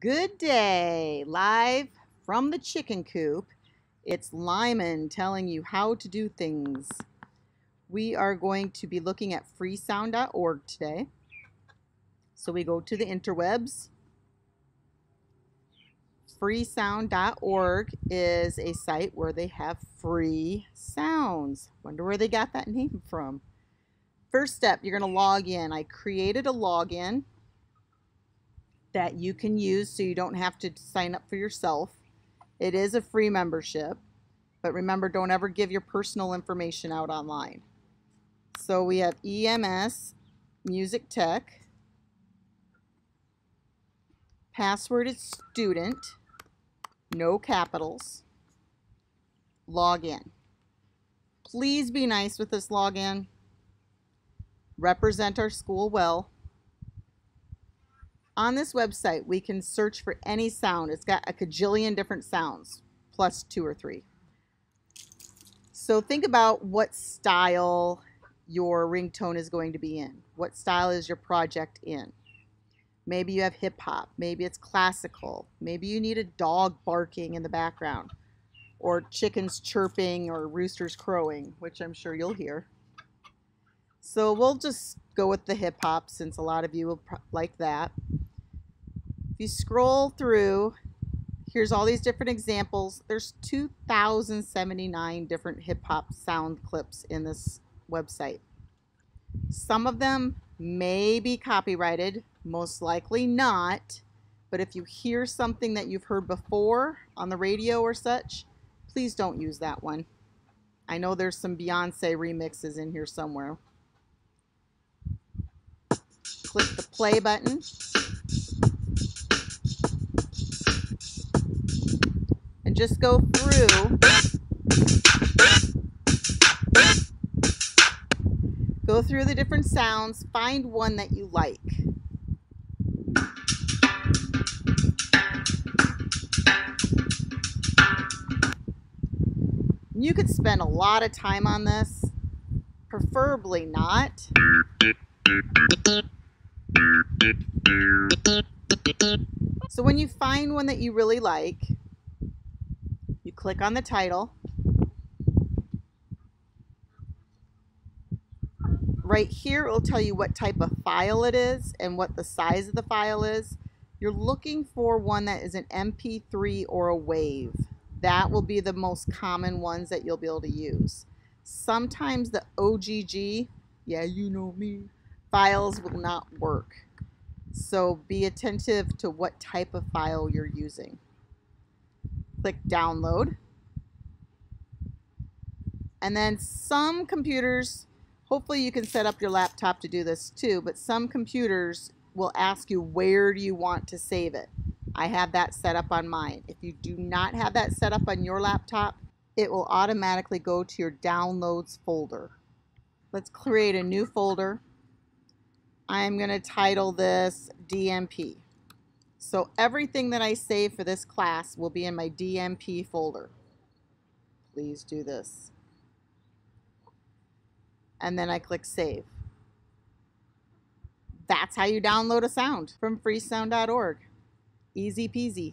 Good day, live from the chicken coop. It's Lyman telling you how to do things. We are going to be looking at freesound.org today. So we go to the interwebs. Freesound.org is a site where they have free sounds. Wonder where they got that name from. First step, you're going to log in. I created a login that you can use so you don't have to sign up for yourself. It is a free membership, but remember, don't ever give your personal information out online. So we have EMS, Music Tech, password is student, no capitals, login. Please be nice with this login. Represent our school well on this website, we can search for any sound. It's got a cajillion different sounds, plus two or three. So think about what style your ringtone is going to be in. What style is your project in? Maybe you have hip hop. Maybe it's classical. Maybe you need a dog barking in the background, or chickens chirping, or roosters crowing, which I'm sure you'll hear. So we'll just go with the hip hop since a lot of you will like that you scroll through, here's all these different examples. There's 2,079 different hip hop sound clips in this website. Some of them may be copyrighted, most likely not. But if you hear something that you've heard before on the radio or such, please don't use that one. I know there's some Beyonce remixes in here somewhere. Click the play button. Just go through. Go through the different sounds. Find one that you like. You could spend a lot of time on this. Preferably not. So when you find one that you really like click on the title. Right here, it will tell you what type of file it is and what the size of the file is. You're looking for one that is an MP3 or a WAV. That will be the most common ones that you'll be able to use. Sometimes the OGG, yeah, you know me, files will not work. So be attentive to what type of file you're using. Click download. And then some computers, hopefully you can set up your laptop to do this too, but some computers will ask you where do you want to save it. I have that set up on mine. If you do not have that set up on your laptop, it will automatically go to your downloads folder. Let's create a new folder. I'm going to title this DMP. So everything that I save for this class will be in my DMP folder. Please do this. And then I click save. That's how you download a sound from freesound.org. Easy peasy.